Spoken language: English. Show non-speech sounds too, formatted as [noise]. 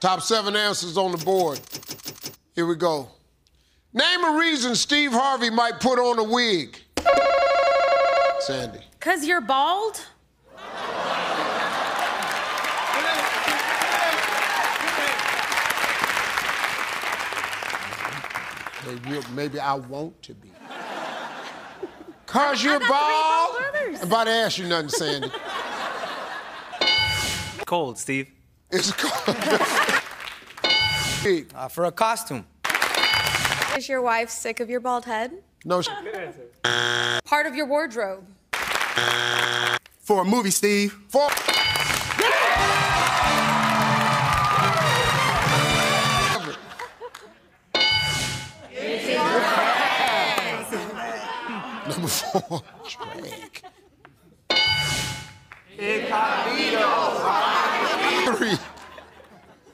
Top seven answers on the board. Here we go. Name a reason Steve Harvey might put on a wig. Sandy. Cause you're bald? Maybe, maybe I want to be. [laughs] Cause you're got three bald bald. I'm about to ask you nothing, Sandy. Cold, Steve. It's cold. [laughs] Uh, for a costume. Is your wife sick of your bald head? No. She... Part of your wardrobe. For a movie, Steve. For. Number four, drag. Three.